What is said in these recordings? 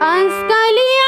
Askali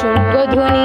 খাইবে